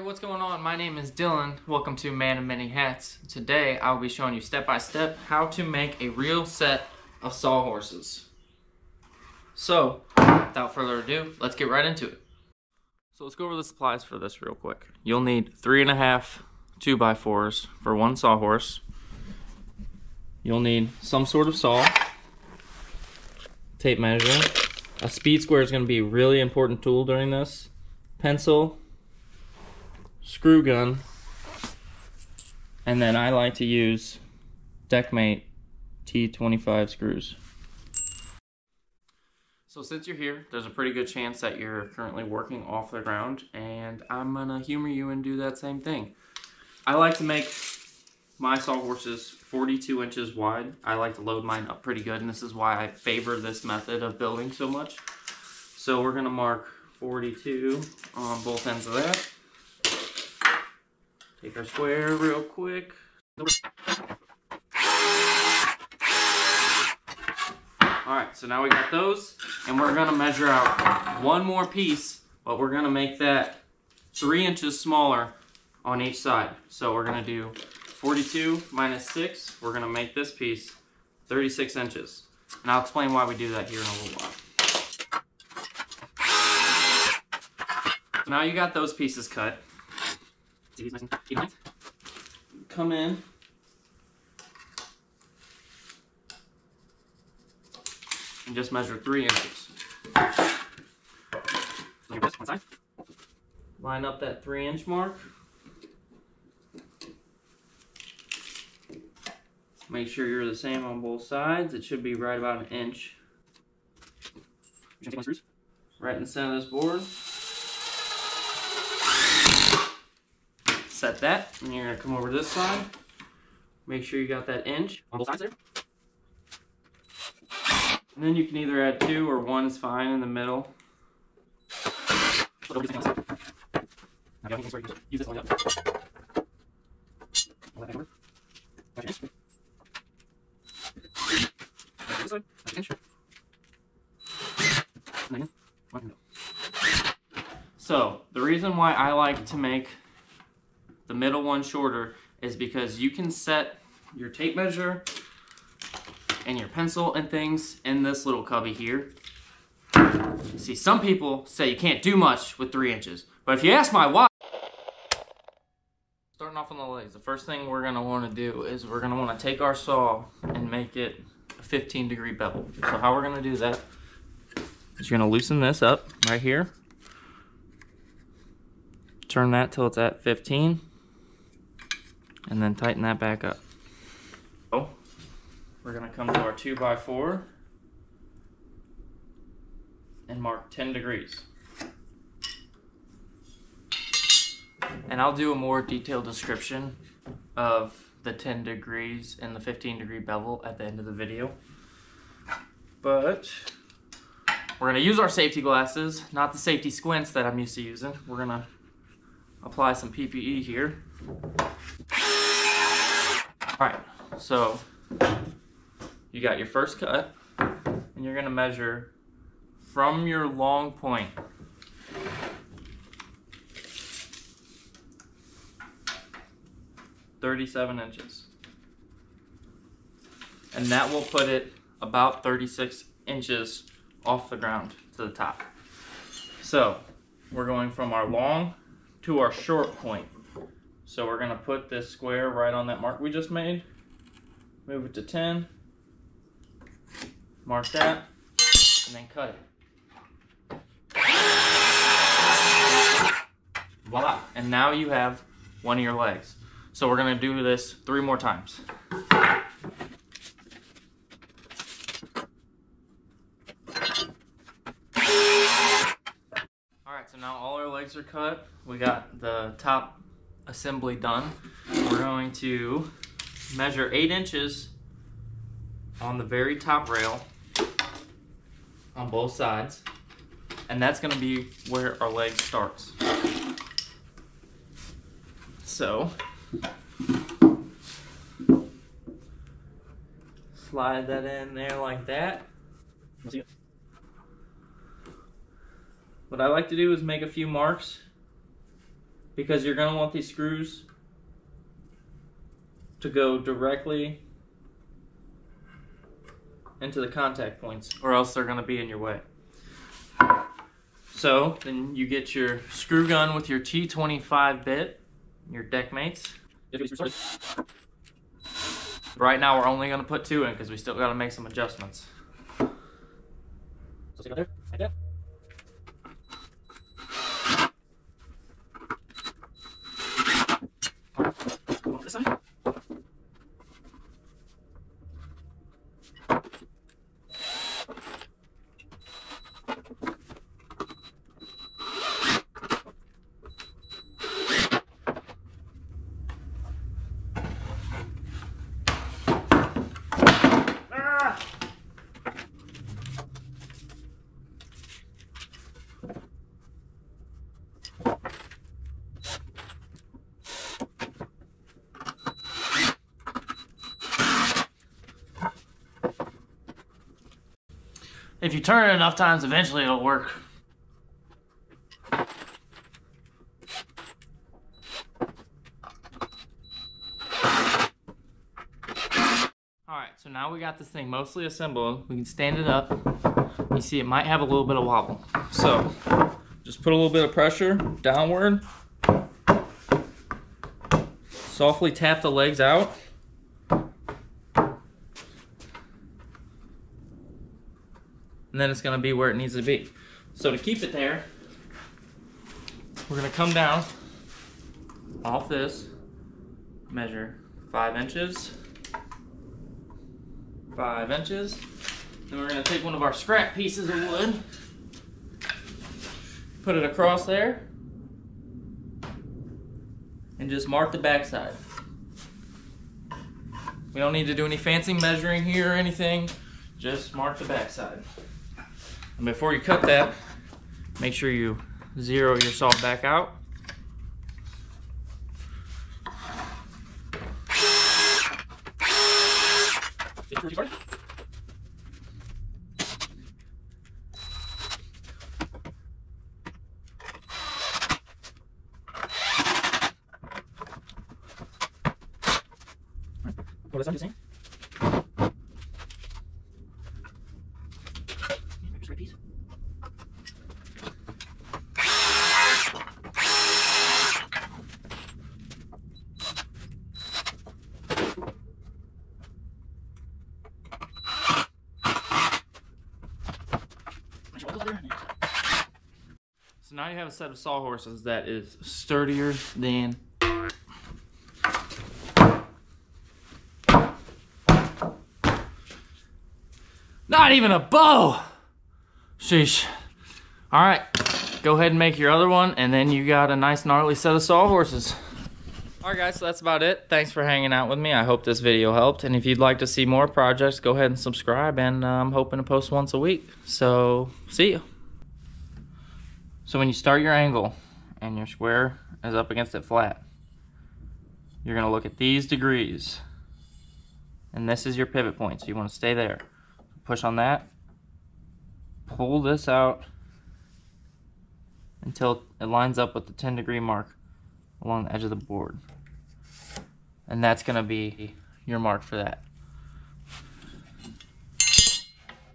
what's going on? My name is Dylan. Welcome to Man of Many Hats. Today I'll be showing you step by step how to make a real set of sawhorses. So, without further ado, let's get right into it. So let's go over the supplies for this real quick. You'll need three and a half two by fours for one sawhorse. You'll need some sort of saw, tape measure. A speed square is going to be a really important tool during this. Pencil, screw gun, and then I like to use Deckmate T25 screws. So since you're here, there's a pretty good chance that you're currently working off the ground, and I'm gonna humor you and do that same thing. I like to make my sawhorses 42 inches wide. I like to load mine up pretty good, and this is why I favor this method of building so much. So we're gonna mark 42 on both ends of that. Take our square real quick. All right, so now we got those, and we're gonna measure out one more piece, but we're gonna make that three inches smaller on each side. So we're gonna do 42 minus six, we're gonna make this piece 36 inches. And I'll explain why we do that here in a little while. So now you got those pieces cut. Come in and just measure three inches. Line up that three inch mark. Make sure you're the same on both sides. It should be right about an inch. Right in the center of this board. Set that, and you're gonna come over to this side. Make sure you got that inch on both sides there. And then you can either add two or one is fine in the middle. Use this one. So, the reason why I like to make middle one shorter is because you can set your tape measure and your pencil and things in this little cubby here. See, some people say you can't do much with three inches, but if you ask my wife, starting off on the legs, the first thing we're gonna wanna do is we're gonna wanna take our saw and make it a 15 degree bevel. So how we're gonna do that is you're gonna loosen this up right here. Turn that till it's at 15 and then tighten that back up. So we're gonna come to our two by four and mark 10 degrees. And I'll do a more detailed description of the 10 degrees and the 15 degree bevel at the end of the video. But we're gonna use our safety glasses, not the safety squints that I'm used to using. We're gonna apply some PPE here. Right, so you got your first cut, and you're gonna measure from your long point. Thirty-seven inches. And that will put it about 36 inches off the ground to the top. So we're going from our long to our short point. So we're gonna put this square right on that mark we just made. Move it to 10. Mark that, and then cut it. Voila, and now you have one of your legs. So we're gonna do this three more times. All right, so now all our legs are cut. We got the top assembly done. We're going to measure eight inches on the very top rail on both sides. And that's gonna be where our leg starts. So, slide that in there like that. What I like to do is make a few marks because you're going to want these screws to go directly into the contact points or else they're going to be in your way. So then you get your screw gun with your T25 bit, your Deckmates. Right now we're only going to put two in because we still got to make some adjustments. If you turn it enough times, eventually it'll work. Alright, so now we got this thing mostly assembled. We can stand it up. You see it might have a little bit of wobble. So, just put a little bit of pressure downward. Softly tap the legs out. And then it's gonna be where it needs to be. So to keep it there, we're gonna come down off this, measure five inches, five inches. Then we're gonna take one of our scrap pieces of wood, put it across there, and just mark the backside. We don't need to do any fancy measuring here or anything, just mark the backside. And before you cut that, make sure you zero your saw back out. What is that saying? So now you have a set of sawhorses that is sturdier than Not even a bow! Sheesh. Alright, go ahead and make your other one, and then you got a nice gnarly set of sawhorses. Alright guys, so that's about it. Thanks for hanging out with me. I hope this video helped. And if you'd like to see more projects, go ahead and subscribe. And I'm hoping to post once a week. So, see you. So when you start your angle and your square is up against it flat, you're going to look at these degrees. And this is your pivot point. So you want to stay there. Push on that. Pull this out until it lines up with the 10 degree mark along the edge of the board. And that's going to be your mark for that.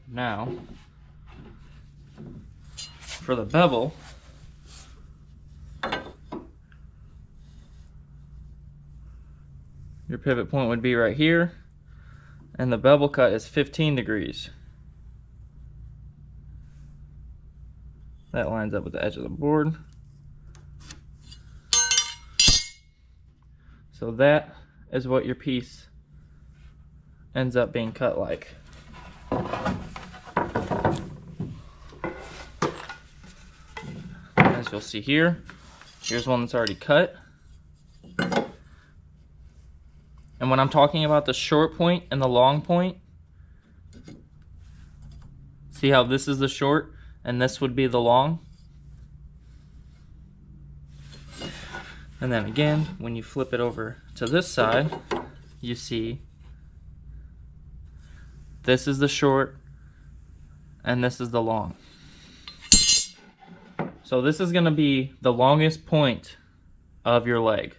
Now, for the bevel, your pivot point would be right here, and the bevel cut is 15 degrees. That lines up with the edge of the board. So that is what your piece ends up being cut like. As you'll see here, here's one that's already cut. And when I'm talking about the short point and the long point, see how this is the short and this would be the long? And then again, when you flip it over to this side, you see this is the short and this is the long. So this is gonna be the longest point of your leg.